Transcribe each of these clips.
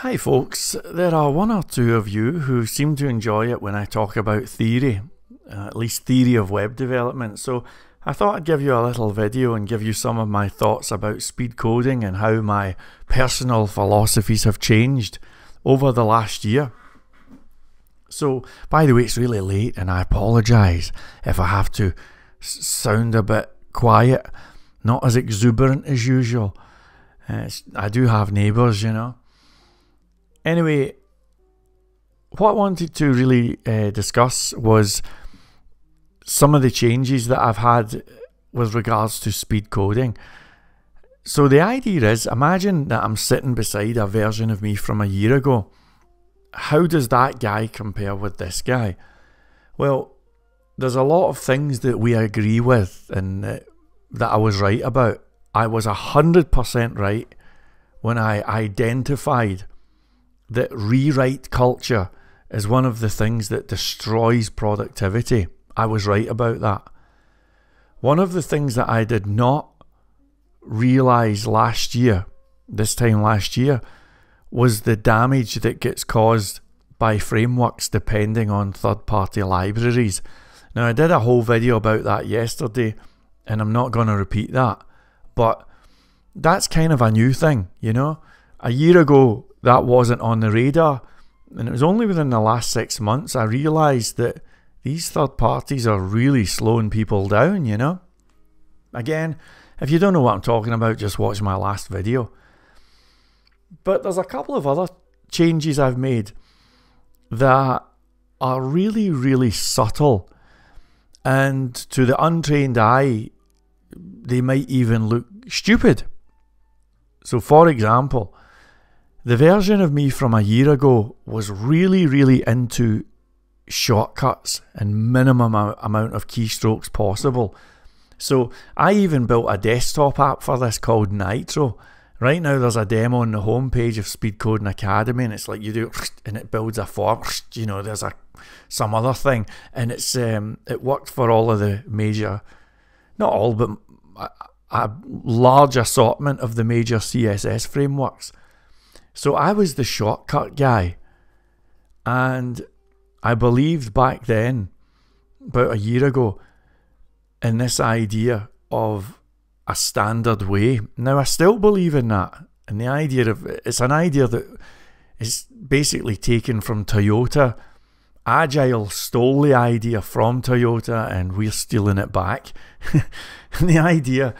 Hi, folks. There are one or two of you who seem to enjoy it when I talk about theory, uh, at least theory of web development. So I thought I'd give you a little video and give you some of my thoughts about speed coding and how my personal philosophies have changed over the last year. So, by the way, it's really late and I apologise if I have to sound a bit quiet, not as exuberant as usual. Uh, I do have neighbours, you know. Anyway, what I wanted to really uh, discuss was some of the changes that I've had with regards to speed coding. So the idea is imagine that I'm sitting beside a version of me from a year ago. How does that guy compare with this guy? Well, there's a lot of things that we agree with and that I was right about. I was 100% right when I identified that rewrite culture is one of the things that destroys productivity. I was right about that. One of the things that I did not realize last year, this time last year, was the damage that gets caused by frameworks depending on third party libraries. Now, I did a whole video about that yesterday, and I'm not going to repeat that, but that's kind of a new thing, you know? A year ago, that wasn't on the radar. And it was only within the last six months I realised that these third parties are really slowing people down, you know? Again, if you don't know what I'm talking about, just watch my last video. But there's a couple of other changes I've made that are really, really subtle. And to the untrained eye, they might even look stupid. So, for example, the version of me from a year ago was really, really into shortcuts and minimum amount of keystrokes possible. So I even built a desktop app for this called Nitro. Right now there's a demo on the homepage of Speed Coding Academy and it's like you do and it builds a form. You know, there's a some other thing and it's um, it worked for all of the major not all but a, a large assortment of the major CSS frameworks. So I was the shortcut guy. And I believed back then, about a year ago, in this idea of a standard way. Now, I still believe in that. And the idea of it's an idea that is basically taken from Toyota. Agile stole the idea from Toyota and we're stealing it back. and the idea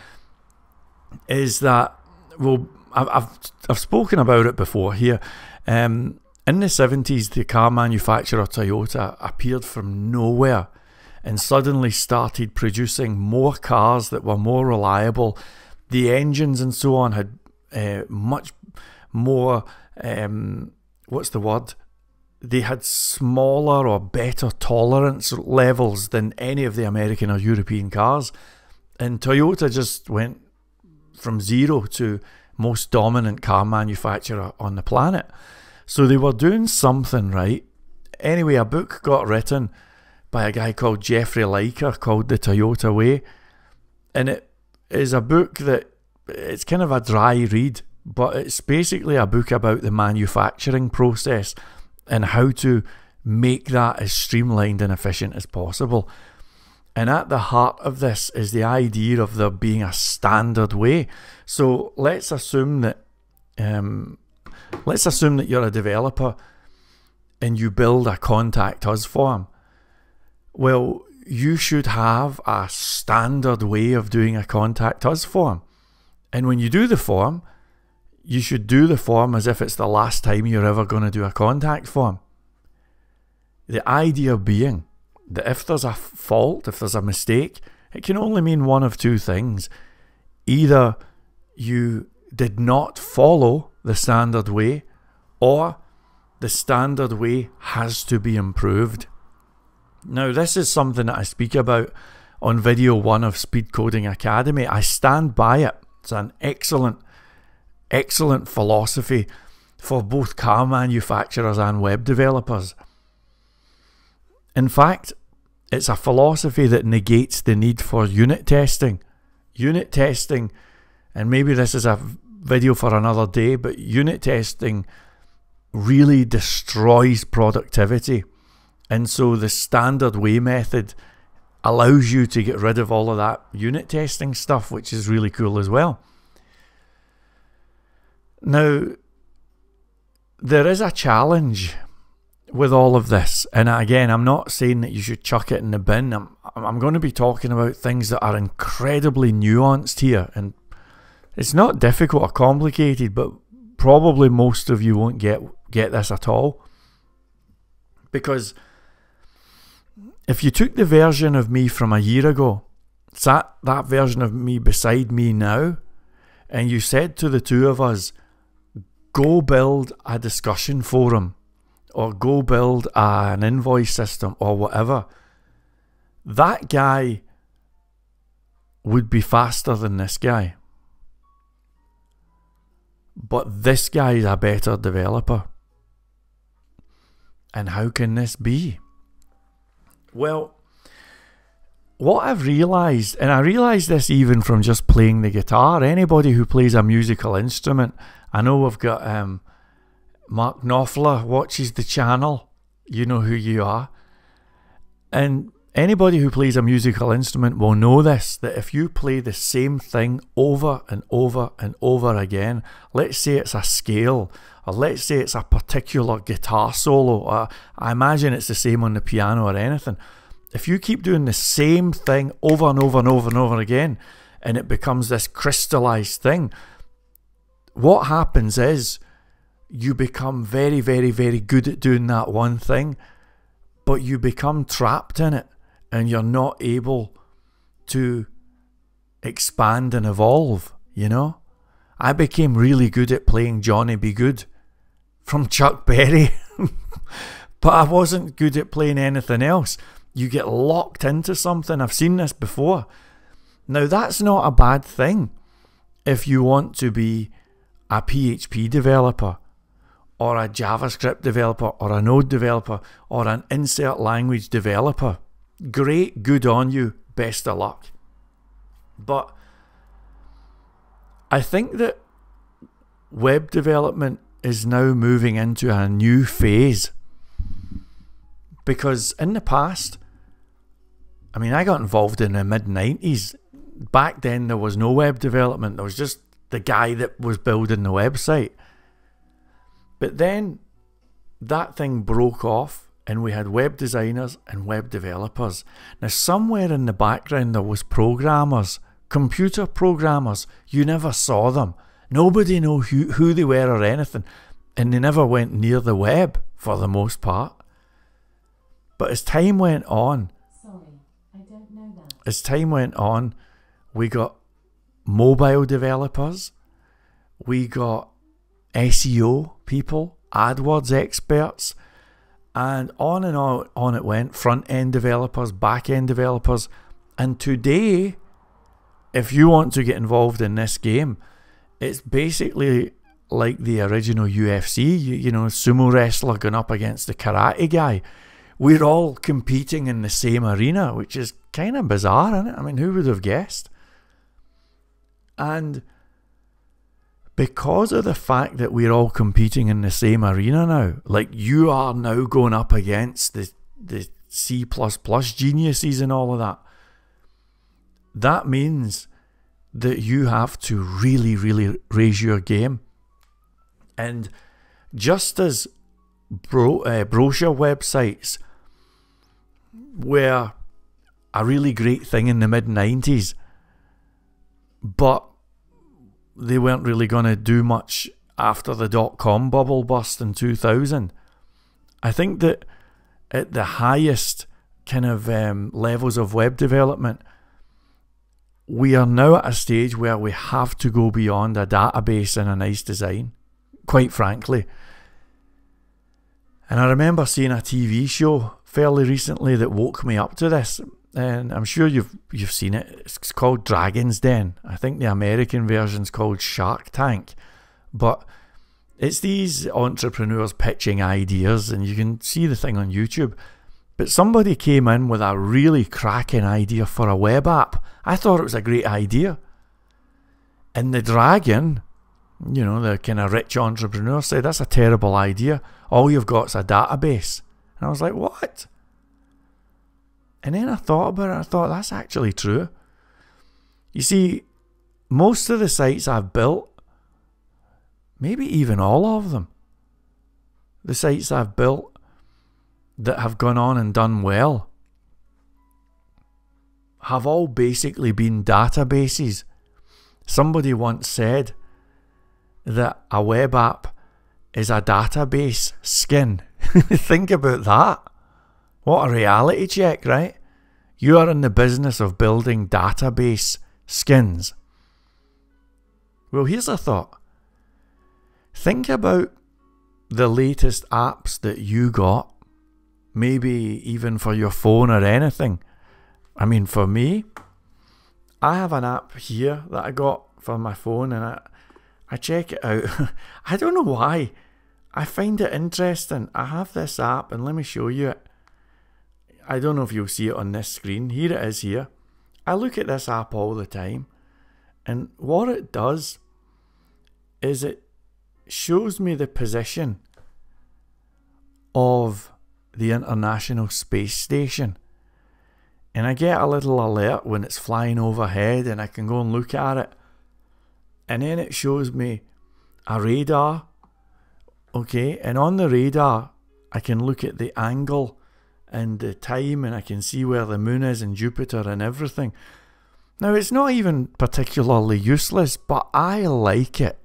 is that, well, I've, I've, I've spoken about it before here. Um, in the 70s, the car manufacturer Toyota appeared from nowhere and suddenly started producing more cars that were more reliable. The engines and so on had uh, much more, um, what's the word? They had smaller or better tolerance levels than any of the American or European cars. And Toyota just went from zero to most dominant car manufacturer on the planet. So they were doing something right. Anyway, a book got written by a guy called Jeffrey Liker called The Toyota Way. And it is a book that it's kind of a dry read, but it's basically a book about the manufacturing process and how to make that as streamlined and efficient as possible. And at the heart of this is the idea of there being a standard way. So let's assume that um, let's assume that you're a developer and you build a contact us form. Well, you should have a standard way of doing a contact us form. And when you do the form, you should do the form as if it's the last time you're ever going to do a contact form. The idea being that if there's a fault, if there's a mistake, it can only mean one of two things. Either you did not follow the standard way, or the standard way has to be improved. Now, this is something that I speak about on video one of Speed Coding Academy. I stand by it. It's an excellent, excellent philosophy for both car manufacturers and web developers. In fact, it's a philosophy that negates the need for unit testing. Unit testing, and maybe this is a video for another day, but unit testing really destroys productivity. And so the standard way method allows you to get rid of all of that unit testing stuff, which is really cool as well. Now, there is a challenge with all of this. And again, I'm not saying that you should chuck it in the bin. I'm, I'm going to be talking about things that are incredibly nuanced here. And it's not difficult or complicated, but probably most of you won't get, get this at all. Because if you took the version of me from a year ago, sat that version of me beside me now, and you said to the two of us, go build a discussion forum or go build an invoice system or whatever, that guy would be faster than this guy. But this guy is a better developer. And how can this be? Well, what I've realised, and I realised this even from just playing the guitar, anybody who plays a musical instrument, I know we've got um, Mark Knopfler watches the channel. You know who you are. And anybody who plays a musical instrument will know this that if you play the same thing over and over and over again, let's say it's a scale, or let's say it's a particular guitar solo, or I imagine it's the same on the piano or anything. If you keep doing the same thing over and over and over and over again, and it becomes this crystallized thing, what happens is you become very, very, very good at doing that one thing, but you become trapped in it and you're not able to expand and evolve, you know? I became really good at playing Johnny B. Goode from Chuck Berry, but I wasn't good at playing anything else. You get locked into something. I've seen this before. Now, that's not a bad thing if you want to be a PHP developer or a JavaScript developer or a Node developer or an insert language developer. Great, good on you, best of luck. But I think that web development is now moving into a new phase because in the past, I mean, I got involved in the mid 90s. Back then, there was no web development, there was just the guy that was building the website. But then that thing broke off and we had web designers and web developers. Now, somewhere in the background, there was programmers, computer programmers. You never saw them. Nobody knew who, who they were or anything. And they never went near the web for the most part. But as time went on, Sorry, I don't know that. as time went on, we got mobile developers, we got SEO people, AdWords experts, and on and on, on it went. Front end developers, back end developers. And today, if you want to get involved in this game, it's basically like the original UFC, you, you know, sumo wrestler going up against the karate guy. We're all competing in the same arena, which is kind of bizarre, isn't it? I mean, who would have guessed? And because of the fact that we're all competing in the same arena now, like you are now going up against the the C geniuses and all of that, that means that you have to really, really raise your game. And just as bro, uh, brochure websites were a really great thing in the mid 90s, but they weren't really going to do much after the dot com bubble burst in 2000. I think that at the highest kind of um, levels of web development, we are now at a stage where we have to go beyond a database and a nice design, quite frankly. And I remember seeing a TV show fairly recently that woke me up to this and I'm sure you've you've seen it. It's called Dragon's Den. I think the American version's called Shark Tank, but it's these entrepreneurs pitching ideas, and you can see the thing on YouTube. But somebody came in with a really cracking idea for a web app. I thought it was a great idea. And the dragon you know, the kind of rich entrepreneur said, that's a terrible idea. All you've got's a database. And I was like, what? And then I thought about it. I thought, that's actually true. You see, most of the sites I've built, maybe even all of them, the sites I've built that have gone on and done well, have all basically been databases. Somebody once said that a web app is a database skin. Think about that. What a reality check, right? You are in the business of building database skins. Well, here's a thought. Think about the latest apps that you got, maybe even for your phone or anything. I mean, for me, I have an app here that I got for my phone and I, I check it out. I don't know why. I find it interesting. I have this app and let me show you it. I don't know if you'll see it on this screen. Here it is here. I look at this app all the time and what it does is it shows me the position of the International Space Station. And I get a little alert when it's flying overhead and I can go and look at it. And then it shows me a radar. Okay, and on the radar, I can look at the angle and the time and I can see where the moon is and Jupiter and everything. Now, it's not even particularly useless, but I like it.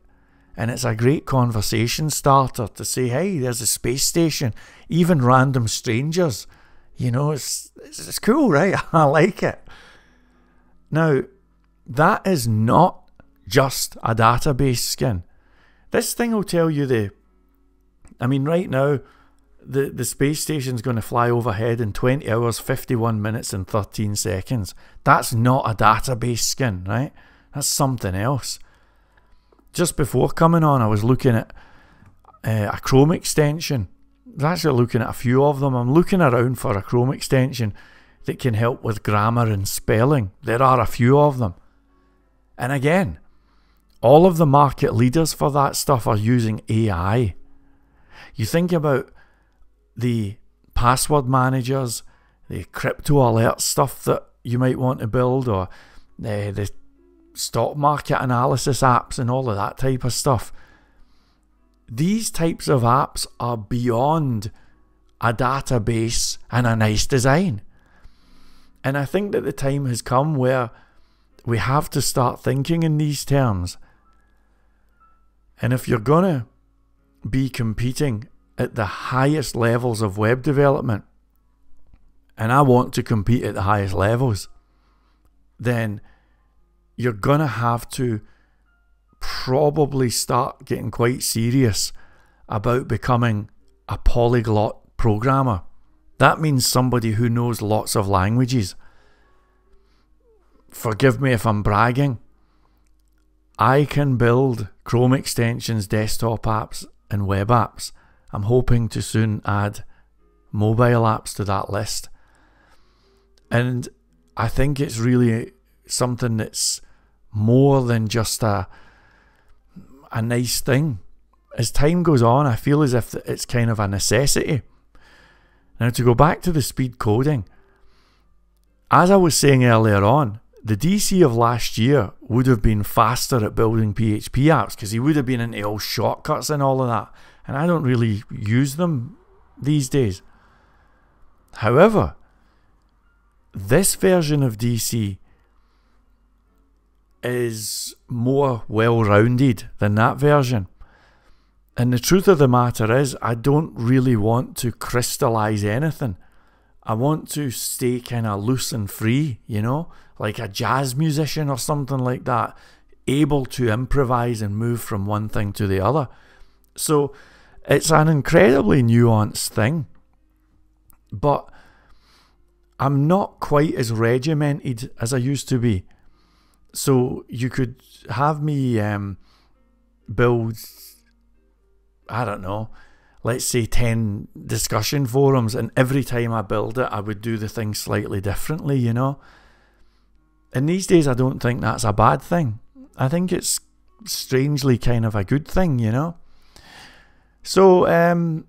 And it's a great conversation starter to say, hey, there's a space station. Even random strangers. You know, it's, it's, cool, right? I like it. Now, that is not just a database skin. This thing will tell you the. I mean, right now, the, the space station's going to fly overhead in 20 hours, 51 minutes, and 13 seconds. That's not a database skin, right? That's something else just before coming on, I was looking at uh, a Chrome extension. I was actually looking at a few of them. I'm looking around for a Chrome extension that can help with grammar and spelling. There are a few of them. And again, all of the market leaders for that stuff are using AI. You think about the password managers, the crypto alert stuff that you might want to build, or uh, the stock market analysis apps and all of that type of stuff. These types of apps are beyond a database and a nice design. And I think that the time has come where we have to start thinking in these terms. And if you're going to be competing at the highest levels of web development, and I want to compete at the highest levels, then you're going to have to probably start getting quite serious about becoming a polyglot programmer. That means somebody who knows lots of languages. Forgive me if I'm bragging. I can build Chrome extensions, desktop apps, and web apps. I'm hoping to soon add mobile apps to that list. And I think it's really something that's more than just a a nice thing. As time goes on, I feel as if it's kind of a necessity. Now, to go back to the speed coding, as I was saying earlier on, the DC of last year would have been faster at building PHP apps because he would have been into all shortcuts and all of that. And I don't really use them these days. However, this version of DC is more well rounded than that version. And the truth of the matter is, I don't really want to crystallize anything. I want to stay kind of loose and free, you know, like a jazz musician or something like that, able to improvise and move from one thing to the other. So it's an incredibly nuanced thing. But I'm not quite as regimented as I used to be. So you could have me um, build, I don't know, let's say 10 discussion forums, and every time I build it, I would do the thing slightly differently, you know? And these days, I don't think that's a bad thing. I think it's strangely kind of a good thing, you know. So um,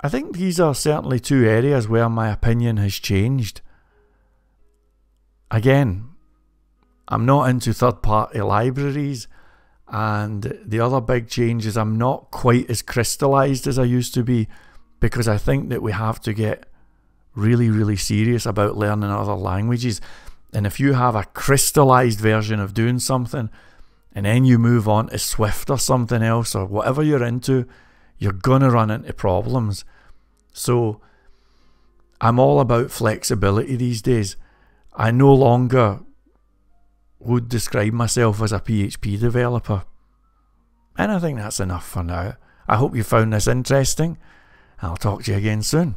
I think these are certainly two areas where my opinion has changed. Again, I'm not into third party libraries, and the other big change is I'm not quite as crystallized as I used to be because I think that we have to get really, really serious about learning other languages. And if you have a crystallized version of doing something and then you move on to Swift or something else or whatever you're into, you're going to run into problems. So I'm all about flexibility these days. I no longer would describe myself as a PHP developer. And I think that's enough for now. I hope you found this interesting. I'll talk to you again soon.